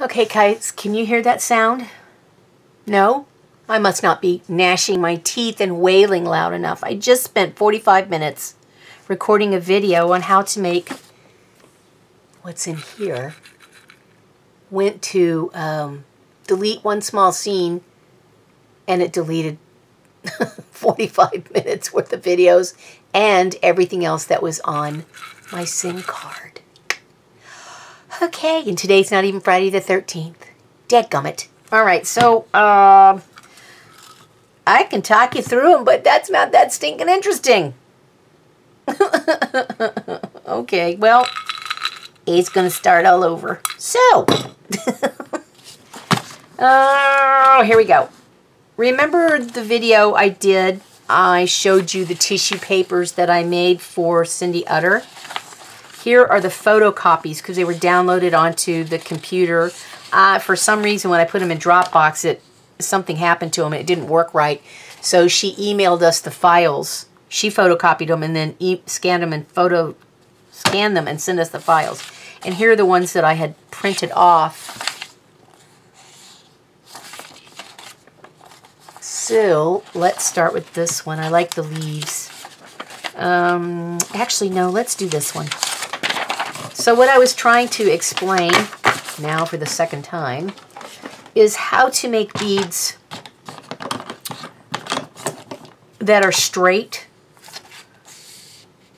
Okay, guys, can you hear that sound? No? I must not be gnashing my teeth and wailing loud enough. I just spent 45 minutes recording a video on how to make what's in here. Went to um, delete one small scene and it deleted 45 minutes worth of videos and everything else that was on my SIM card. Okay, and today's not even Friday the 13th. Dadgummit. All right, so um, I can talk you through them, but that's not that stinking interesting. okay, well, it's going to start all over. So, oh, here we go. Remember the video I did? I showed you the tissue papers that I made for Cindy Utter. Here are the photocopies because they were downloaded onto the computer. Uh, for some reason, when I put them in Dropbox, it something happened to them. It didn't work right. So she emailed us the files. She photocopied them and then e scanned them and photo scanned them and sent us the files. And here are the ones that I had printed off. So let's start with this one. I like the leaves. Um, actually, no, let's do this one. So what I was trying to explain, now for the second time, is how to make beads that are straight.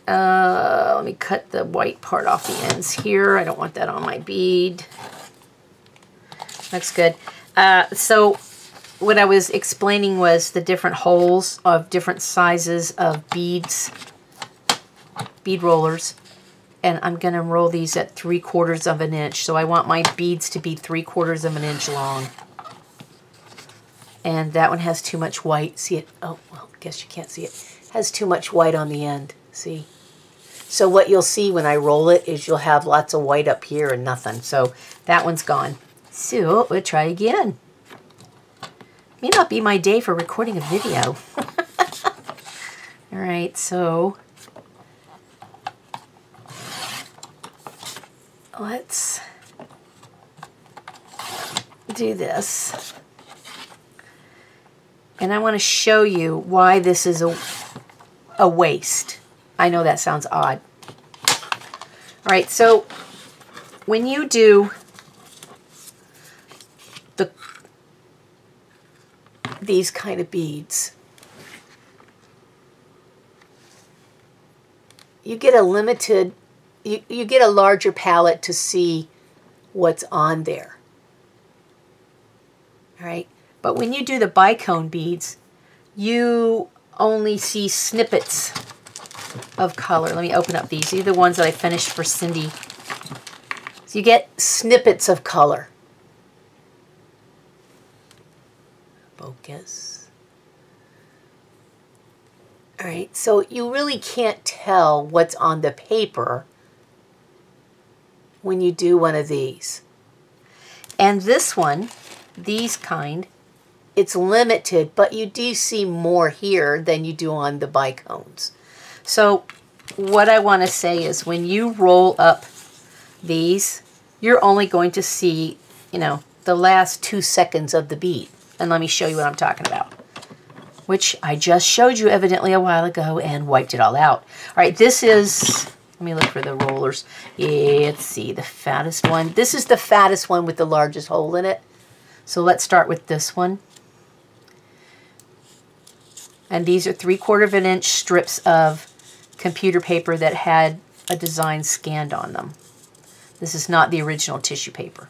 Uh, let me cut the white part off the ends here. I don't want that on my bead. That's good. Uh, so what I was explaining was the different holes of different sizes of beads, bead rollers and I'm going to roll these at three quarters of an inch. So I want my beads to be three quarters of an inch long. And that one has too much white. See it? Oh, well, guess you can't see it. Has too much white on the end. See? So what you'll see when I roll it is you'll have lots of white up here and nothing. So that one's gone. So we'll try again. May not be my day for recording a video. All right, so let's do this. And I want to show you why this is a, a waste. I know that sounds odd. All right, so when you do the these kind of beads, you get a limited you, you get a larger palette to see what's on there. All right, but when you do the bicone beads, you only see snippets of color. Let me open up these. These are the ones that I finished for Cindy. So you get snippets of color. Focus. All right, so you really can't tell what's on the paper when you do one of these. And this one, these kind, it's limited, but you do see more here than you do on the bicones. So what I want to say is when you roll up these, you're only going to see, you know, the last two seconds of the bead. And let me show you what I'm talking about. Which I just showed you evidently a while ago and wiped it all out. All right, this is let me look for the rollers. Let's see, the fattest one. This is the fattest one with the largest hole in it. So let's start with this one. And these are three quarter of an inch strips of computer paper that had a design scanned on them. This is not the original tissue paper.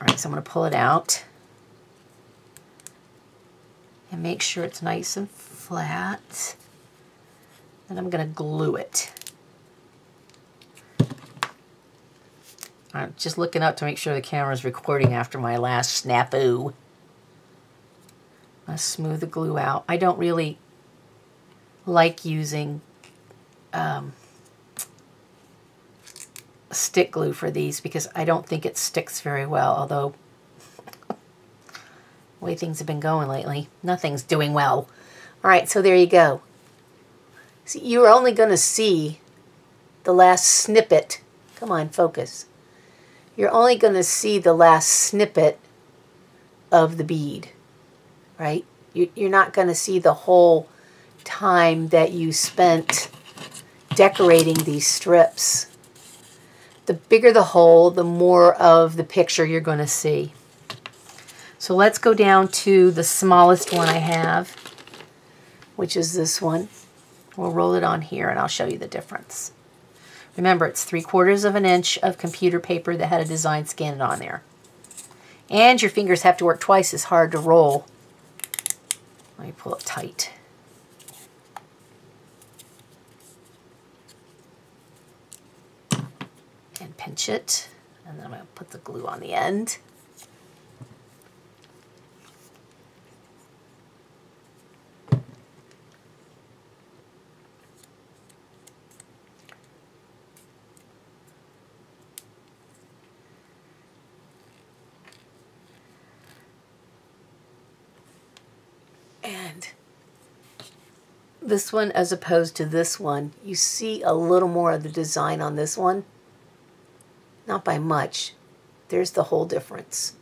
All right, so I'm going to pull it out. And make sure it's nice and flat. And I'm going to glue it. I'm just looking up to make sure the camera's recording after my last snafu. I smooth the glue out. I don't really like using um, stick glue for these because I don't think it sticks very well, although the way things have been going lately, nothing's doing well. All right, so there you go. See, you're only going to see the last snippet. Come on, focus you're only going to see the last snippet of the bead, right? You're not going to see the whole time that you spent decorating these strips. The bigger the hole, the more of the picture you're going to see. So let's go down to the smallest one I have, which is this one. We'll roll it on here and I'll show you the difference. Remember, it's three quarters of an inch of computer paper that had a design scanned on there. And your fingers have to work twice as hard to roll. Let me pull it tight. And pinch it. And then I'm going to put the glue on the end. This one as opposed to this one, you see a little more of the design on this one. Not by much. There's the whole difference.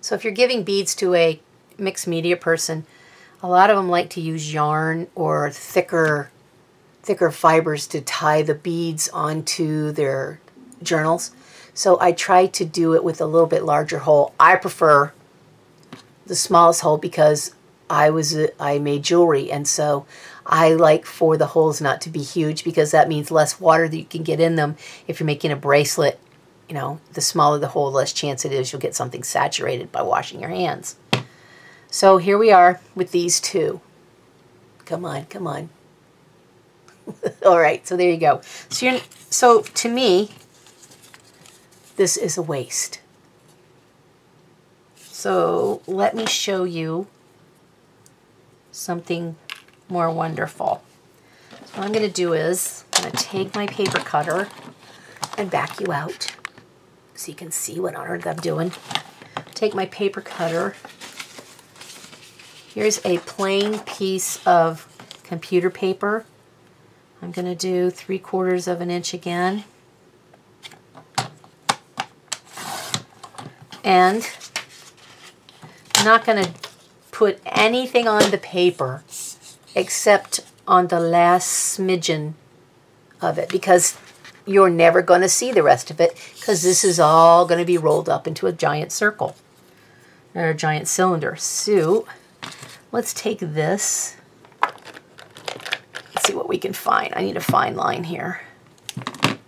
So if you're giving beads to a mixed media person, a lot of them like to use yarn or thicker thicker fibers to tie the beads onto their journals. So I try to do it with a little bit larger hole. I prefer the smallest hole because I was uh, I made jewelry. And so I like for the holes not to be huge because that means less water that you can get in them. If you're making a bracelet you know the smaller the hole less chance it is you'll get something saturated by washing your hands. So here we are with these two. Come on come on. All right so there you go. So you're so to me this is a waste. So let me show you something more wonderful. So what I'm going to do is I'm going to take my paper cutter and back you out so you can see what on earth I'm doing. Take my paper cutter. Here's a plain piece of computer paper. I'm going to do three quarters of an inch again. And I'm not going to put anything on the paper except on the last smidgen of it because you're never going to see the rest of it because this is all going to be rolled up into a giant circle or a giant cylinder. So let's take this. Let's see what we can find. I need a fine line here. I'm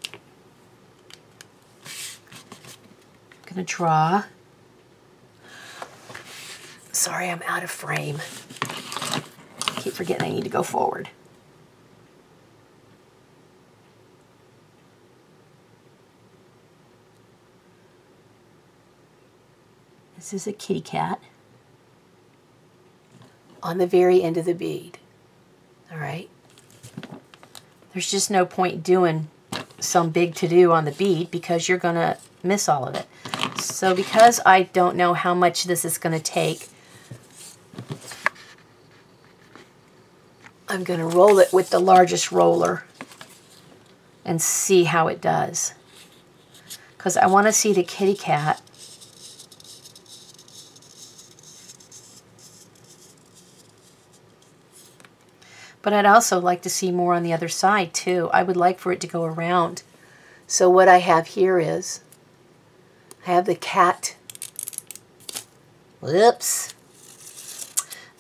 going to draw Sorry, I'm out of frame. I keep forgetting I need to go forward. This is a kitty cat on the very end of the bead. All right. There's just no point doing some big to-do on the bead because you're going to miss all of it. So because I don't know how much this is going to take, I'm going to roll it with the largest roller and see how it does. Because I want to see the kitty cat. But I'd also like to see more on the other side too. I would like for it to go around. So what I have here is, I have the cat. Whoops.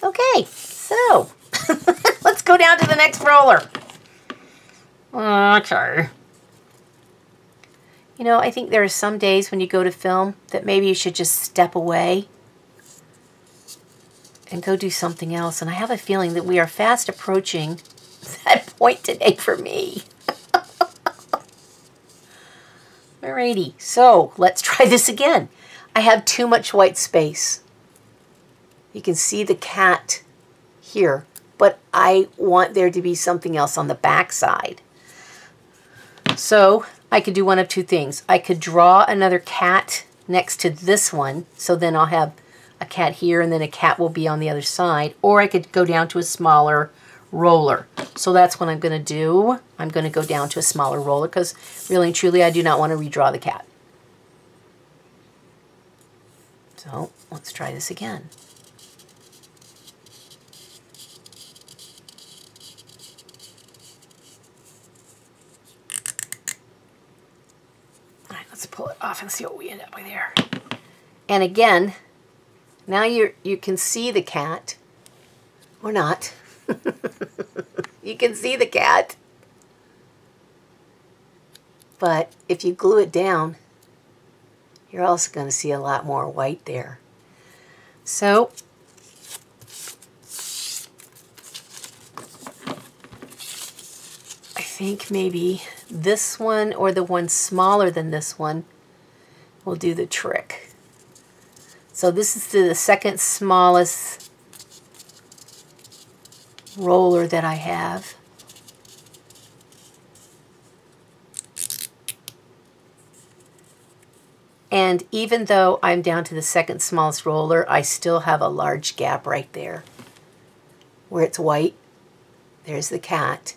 Okay, so Let's go down to the next roller. Okay. You know, I think there are some days when you go to film that maybe you should just step away and go do something else. And I have a feeling that we are fast approaching that point today for me. Alrighty, so let's try this again. I have too much white space. You can see the cat here but I want there to be something else on the back side. So I could do one of two things. I could draw another cat next to this one, so then I'll have a cat here and then a cat will be on the other side, or I could go down to a smaller roller. So that's what I'm going to do. I'm going to go down to a smaller roller because really and truly I do not want to redraw the cat. So let's try this again. Pull it off and see what we end up with here. And again, now you you can see the cat, or not. you can see the cat. But if you glue it down, you're also going to see a lot more white there. So, think maybe this one or the one smaller than this one will do the trick. So this is the second smallest roller that I have. And even though I'm down to the second smallest roller, I still have a large gap right there where it's white. There's the cat.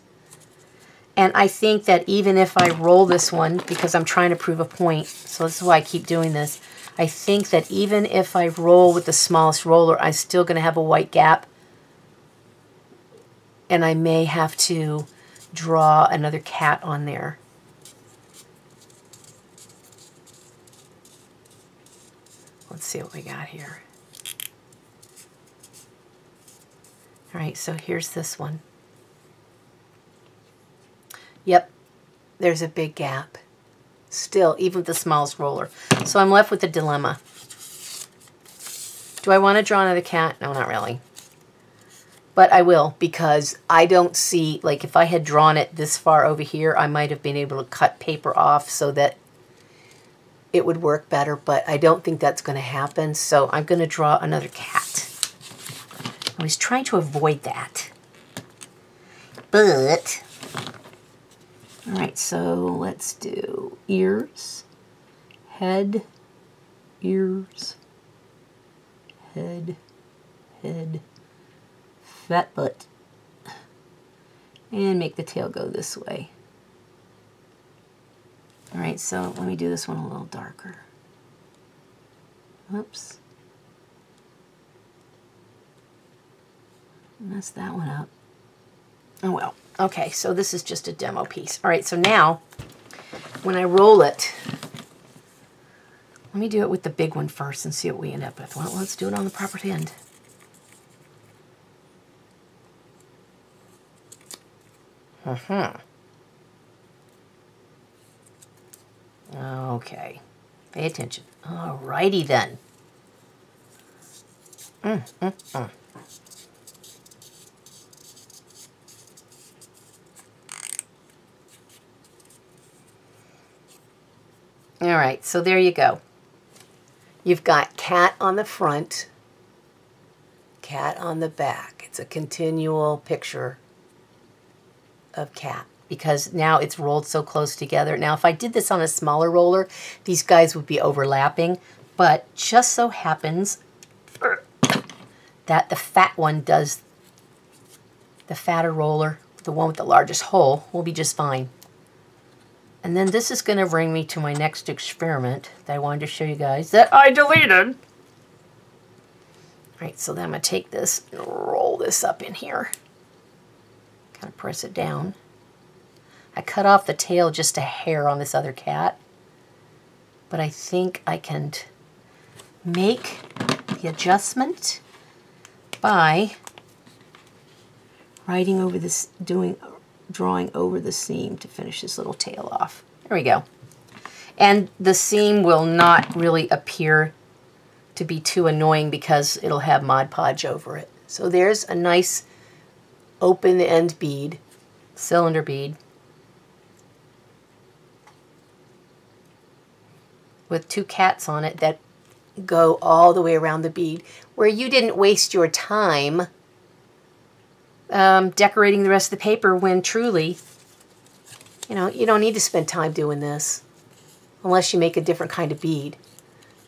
And I think that even if I roll this one, because I'm trying to prove a point, so this is why I keep doing this, I think that even if I roll with the smallest roller, I'm still going to have a white gap. And I may have to draw another cat on there. Let's see what we got here. All right, so here's this one. Yep, there's a big gap. Still, even with the smallest roller. So I'm left with a dilemma. Do I want to draw another cat? No, not really. But I will because I don't see, like if I had drawn it this far over here, I might have been able to cut paper off so that it would work better, but I don't think that's going to happen. So I'm going to draw another cat. I was trying to avoid that. But, all right, so let's do ears, head, ears, head, head, fat butt, and make the tail go this way. All right, so let me do this one a little darker. Whoops. Mess that one up. Oh well. Okay, so this is just a demo piece. All right, so now when I roll it, let me do it with the big one first and see what we end up with. Well, let's do it on the proper end. Uh-huh. Okay. Pay attention. Alrighty then. Mm, mm, mm. All right, so there you go. You've got cat on the front, cat on the back. It's a continual picture of cat because now it's rolled so close together. Now, if I did this on a smaller roller, these guys would be overlapping, but just so happens that the fat one does, the fatter roller, the one with the largest hole, will be just fine. And then this is going to bring me to my next experiment that I wanted to show you guys that I deleted. All right, so then I'm going to take this and roll this up in here. Kind of press it down. I cut off the tail just a hair on this other cat. But I think I can make the adjustment by writing over this, doing, drawing over the seam to finish this little tail off. There we go. And the seam will not really appear to be too annoying because it'll have Mod Podge over it. So there's a nice open end bead, cylinder bead. with two cats on it that go all the way around the bead, where you didn't waste your time um, decorating the rest of the paper when truly, you know, you don't need to spend time doing this unless you make a different kind of bead.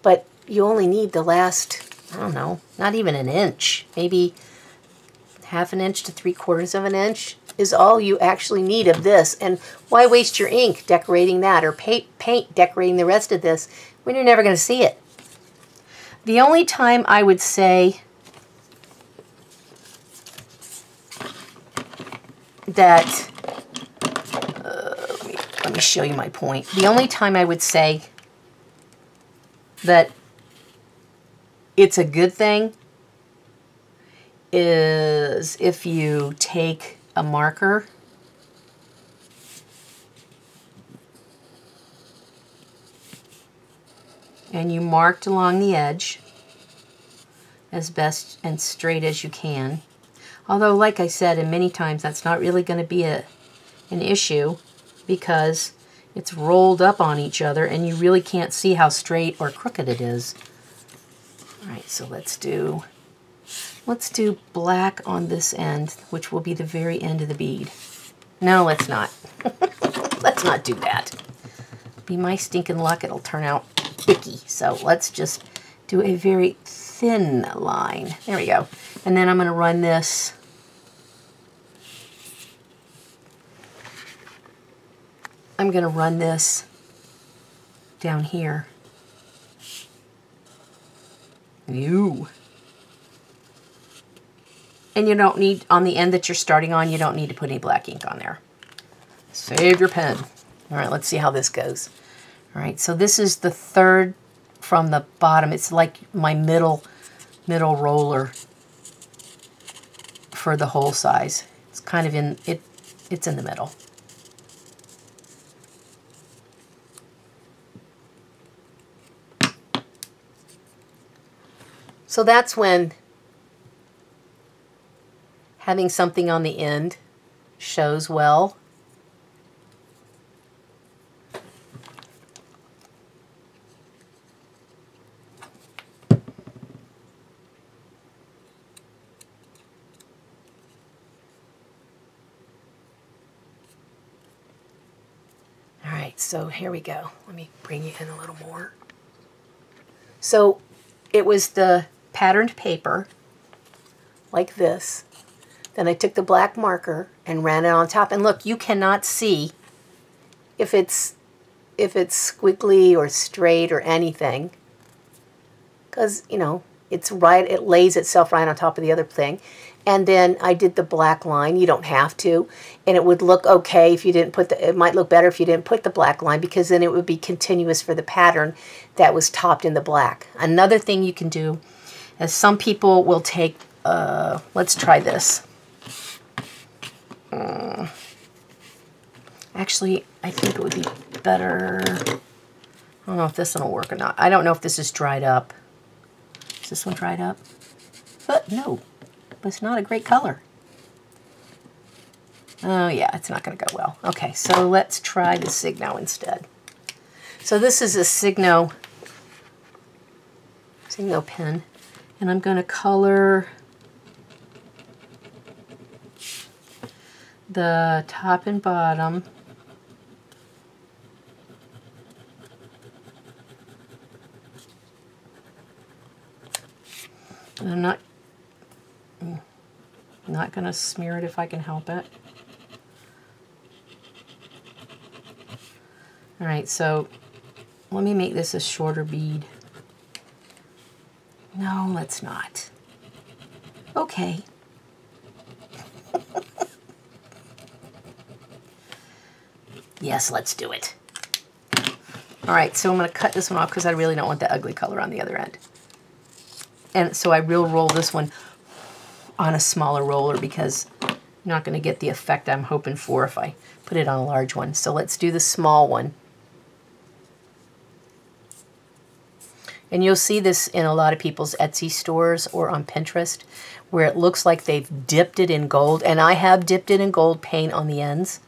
But you only need the last, I don't know, not even an inch, maybe half an inch to three quarters of an inch is all you actually need of this. And why waste your ink decorating that or paint, paint decorating the rest of this when you're never going to see it? The only time I would say that, uh, let, me, let me show you my point. The only time I would say that it's a good thing is if you take a marker and you marked along the edge as best and straight as you can. Although, like I said, and many times that's not really going to be a, an issue because it's rolled up on each other and you really can't see how straight or crooked it is. All right, so let's do, let's do black on this end, which will be the very end of the bead. No, let's not. let's not do that. Be my stinking luck, it'll turn out icky. So let's just do a very thin line. There we go. And then I'm going to run this I'm going to run this down here. You. And you don't need, on the end that you're starting on, you don't need to put any black ink on there. Save your pen. All right, let's see how this goes. All right, so this is the third from the bottom. It's like my middle, middle roller for the whole size. It's kind of in, it. it's in the middle. So that's when having something on the end shows well. All right, so here we go. Let me bring you in a little more. So it was the patterned paper like this. Then I took the black marker and ran it on top. And look, you cannot see if it's if it's squiggly or straight or anything. Because, you know, it's right, it lays itself right on top of the other thing. And then I did the black line. You don't have to. And it would look okay if you didn't put the, it might look better if you didn't put the black line because then it would be continuous for the pattern that was topped in the black. Another thing you can do as some people will take, uh, let's try this. Uh, actually, I think it would be better. I don't know if this one will work or not. I don't know if this is dried up. Is this one dried up? But no, but it's not a great color. Oh yeah, it's not going to go well. Okay, so let's try the Signo instead. So this is a Signo, Signo pen and I'm going to color the top and bottom I'm not not going to smear it if I can help it. All right, so let me make this a shorter bead. No, let's not. Okay. yes, let's do it. All right, so I'm going to cut this one off because I really don't want the ugly color on the other end. And so I will roll this one on a smaller roller because I'm not going to get the effect I'm hoping for if I put it on a large one. So let's do the small one. And you'll see this in a lot of people's Etsy stores or on Pinterest where it looks like they've dipped it in gold. And I have dipped it in gold paint on the ends.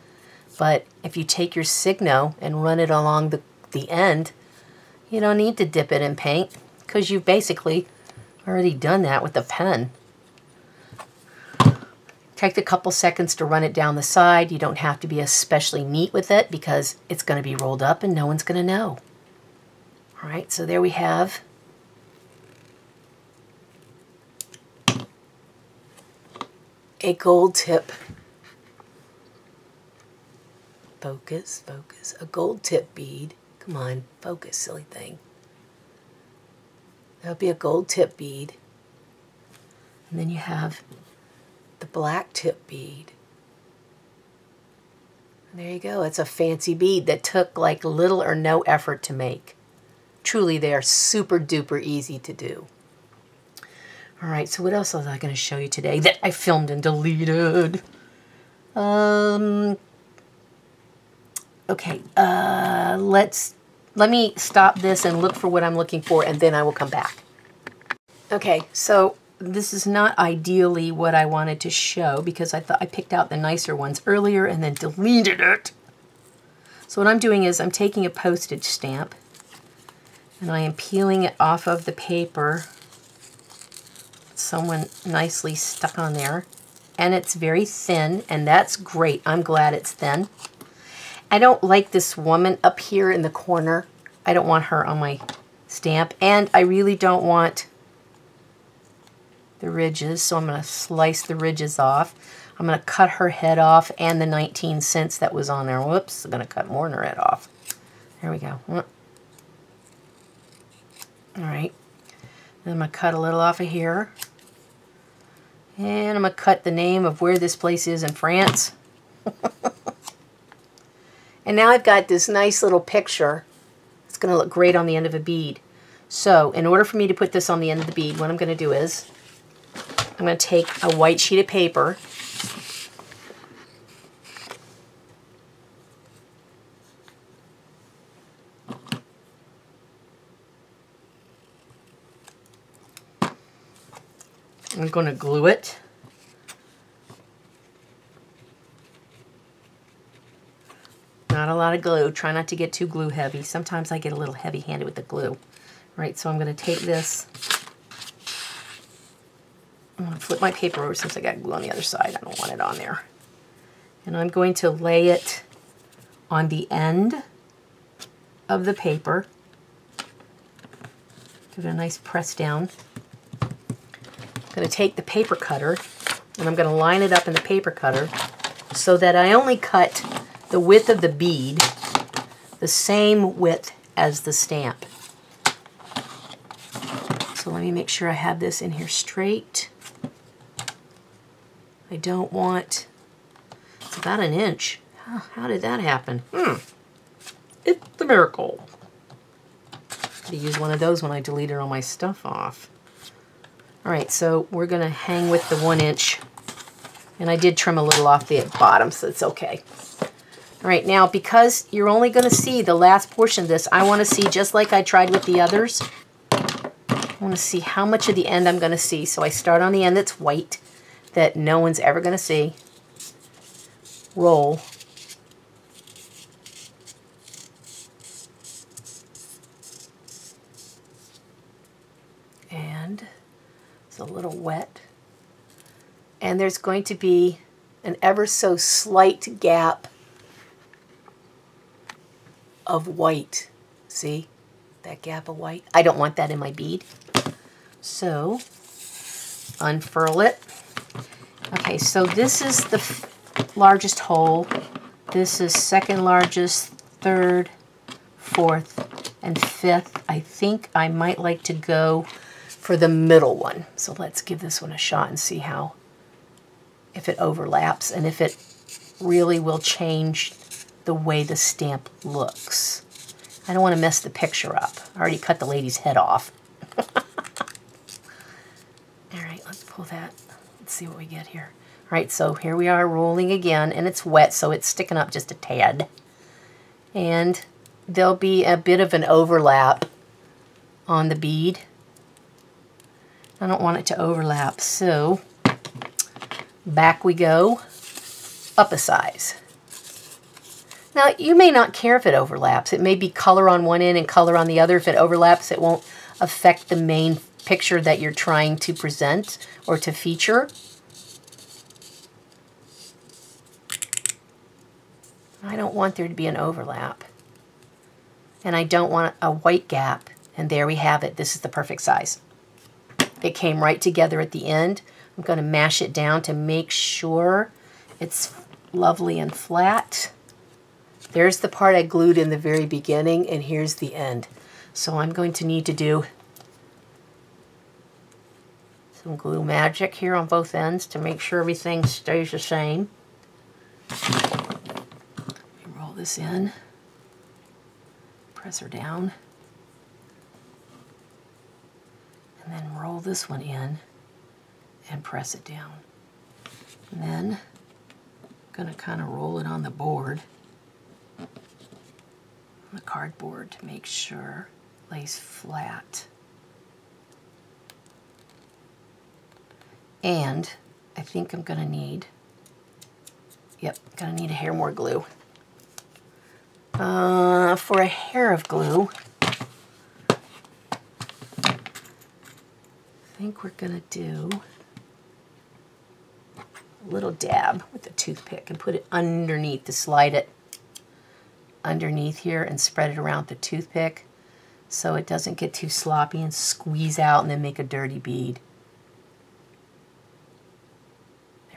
But if you take your Signo and run it along the, the end, you don't need to dip it in paint because you've basically already done that with the pen. Take a couple seconds to run it down the side. You don't have to be especially neat with it because it's going to be rolled up and no one's going to know. All right, so there we have a gold tip. Focus, focus. A gold tip bead. Come on, focus, silly thing. That'll be a gold tip bead. And then you have the black tip bead. And there you go. It's a fancy bead that took like little or no effort to make. Truly, they are super duper easy to do. All right, so what else was I going to show you today that I filmed and deleted? Um, okay, uh, let's, let me stop this and look for what I'm looking for, and then I will come back. Okay, so this is not ideally what I wanted to show because I thought I picked out the nicer ones earlier and then deleted it. So what I'm doing is I'm taking a postage stamp and I am peeling it off of the paper. Someone nicely stuck on there. And it's very thin, and that's great. I'm glad it's thin. I don't like this woman up here in the corner. I don't want her on my stamp. And I really don't want the ridges, so I'm going to slice the ridges off. I'm going to cut her head off and the 19 cents that was on there. Whoops, I'm going to cut more than her head off. There we go. All right. Then I'm going to cut a little off of here. And I'm going to cut the name of where this place is in France. and now I've got this nice little picture. It's going to look great on the end of a bead. So in order for me to put this on the end of the bead, what I'm going to do is I'm going to take a white sheet of paper I'm going to glue it. Not a lot of glue. Try not to get too glue heavy. Sometimes I get a little heavy handed with the glue. All right, so I'm going to take this I'm going to flip my paper over since I got glue on the other side. I don't want it on there. And I'm going to lay it on the end of the paper. Give it a nice press down. I'm going to take the paper cutter and I'm going to line it up in the paper cutter so that I only cut the width of the bead the same width as the stamp. So let me make sure I have this in here straight. I don't want, it's about an inch. How, how did that happen? Hmm. It's the miracle. I use one of those when I deleted all my stuff off. All right, so we're gonna hang with the one inch. And I did trim a little off the bottom, so it's okay. All right, now because you're only gonna see the last portion of this, I wanna see, just like I tried with the others, I wanna see how much of the end I'm gonna see. So I start on the end that's white, that no one's ever going to see. Roll. And it's a little wet. And there's going to be an ever so slight gap of white. See that gap of white? I don't want that in my bead. So unfurl it. Okay, so this is the largest hole. This is second largest, third, fourth, and fifth. I think I might like to go for the middle one. So let's give this one a shot and see how, if it overlaps and if it really will change the way the stamp looks. I don't want to mess the picture up. I already cut the lady's head off. All right, let's pull that Let's see what we get here. All right, so here we are rolling again, and it's wet, so it's sticking up just a tad. And there'll be a bit of an overlap on the bead. I don't want it to overlap, so back we go, up a size. Now, you may not care if it overlaps. It may be color on one end and color on the other. If it overlaps, it won't affect the main picture that you're trying to present or to feature. I don't want there to be an overlap. And I don't want a white gap. And there we have it. This is the perfect size. It came right together at the end. I'm going to mash it down to make sure it's lovely and flat. There's the part I glued in the very beginning, and here's the end. So I'm going to need to do some glue magic here on both ends to make sure everything stays the same. Roll this in, press her down, and then roll this one in and press it down. And then I'm going to kind of roll it on the board, on the cardboard to make sure it lays flat. And I think I'm to need, yep, to need a hair more glue. Uh, for a hair of glue, I think we're to do a little dab with the toothpick and put it underneath to slide it underneath here and spread it around the toothpick so it doesn't get too sloppy and squeeze out and then make a dirty bead.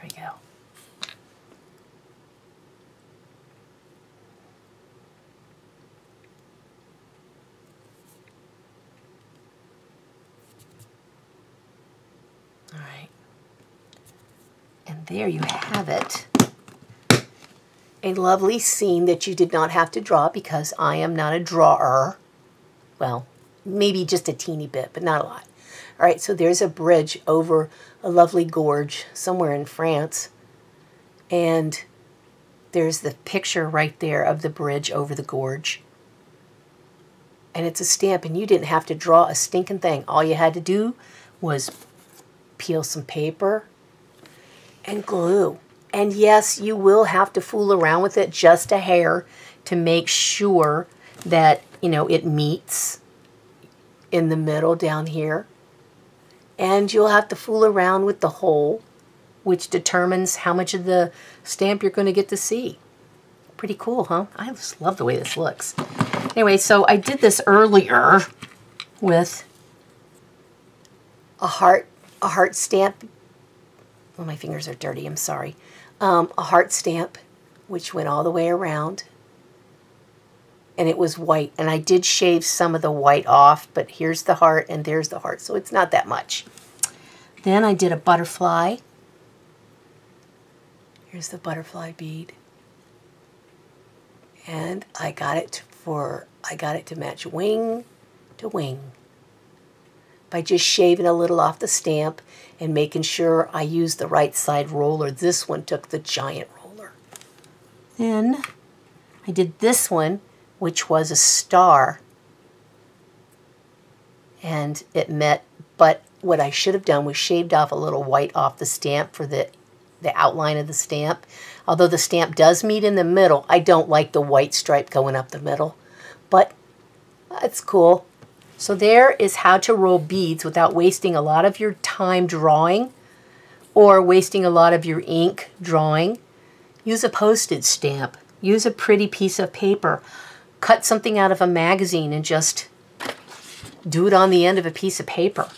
There we go. All right. And there you have it. A lovely scene that you did not have to draw because I am not a drawer. Well, maybe just a teeny bit, but not a lot. All right, so there's a bridge over a lovely gorge somewhere in France. And there's the picture right there of the bridge over the gorge. And it's a stamp, and you didn't have to draw a stinking thing. All you had to do was peel some paper and glue. And yes, you will have to fool around with it just a hair to make sure that, you know, it meets in the middle down here. And you'll have to fool around with the hole, which determines how much of the stamp you're going to get to see. Pretty cool, huh? I just love the way this looks. Anyway, so I did this earlier with a heart, a heart stamp. Well, my fingers are dirty, I'm sorry. Um, a heart stamp, which went all the way around. And it was white. And I did shave some of the white off, but here's the heart and there's the heart. So it's not that much. Then I did a butterfly. Here's the butterfly bead. And I got it for, I got it to match wing to wing by just shaving a little off the stamp and making sure I used the right side roller. This one took the giant roller. Then I did this one, which was a star. And it met, but what I should have done was shaved off a little white off the stamp for the, the outline of the stamp. Although the stamp does meet in the middle, I don't like the white stripe going up the middle. But that's cool. So there is how to roll beads without wasting a lot of your time drawing or wasting a lot of your ink drawing. Use a postage stamp. Use a pretty piece of paper. Cut something out of a magazine and just do it on the end of a piece of paper.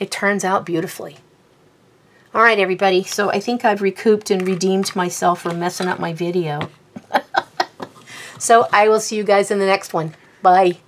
It turns out beautifully. All right, everybody. So I think I've recouped and redeemed myself for messing up my video. so I will see you guys in the next one. Bye.